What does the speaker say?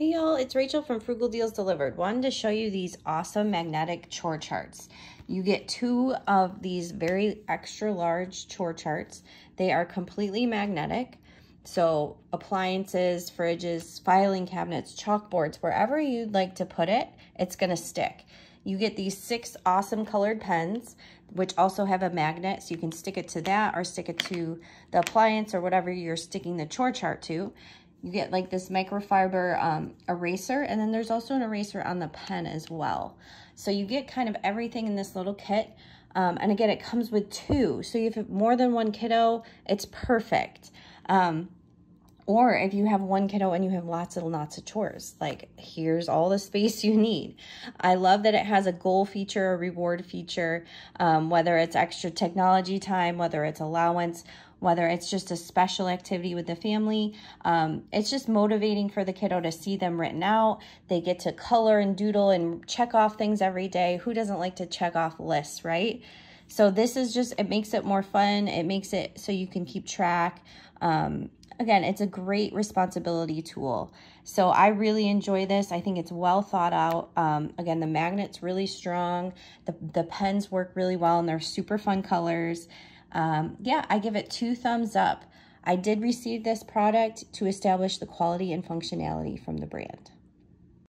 Hey y'all, it's Rachel from Frugal Deals Delivered. Wanted to show you these awesome magnetic chore charts. You get two of these very extra large chore charts. They are completely magnetic. So appliances, fridges, filing cabinets, chalkboards, wherever you'd like to put it, it's gonna stick. You get these six awesome colored pens, which also have a magnet, so you can stick it to that or stick it to the appliance or whatever you're sticking the chore chart to you get like this microfiber um, eraser and then there's also an eraser on the pen as well. So you get kind of everything in this little kit. Um, and again, it comes with two. So if you have more than one kiddo, it's perfect. Um, or if you have one kiddo and you have lots and lots of chores, like here's all the space you need. I love that it has a goal feature, a reward feature, um, whether it's extra technology time, whether it's allowance, whether it's just a special activity with the family. Um, it's just motivating for the kiddo to see them written out. They get to color and doodle and check off things every day. Who doesn't like to check off lists, right? So this is just, it makes it more fun. It makes it so you can keep track. Um, again, it's a great responsibility tool. So I really enjoy this. I think it's well thought out. Um, again, the magnet's really strong. The, the pens work really well and they're super fun colors um, yeah, I give it two thumbs up. I did receive this product to establish the quality and functionality from the brand.